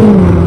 Ooh.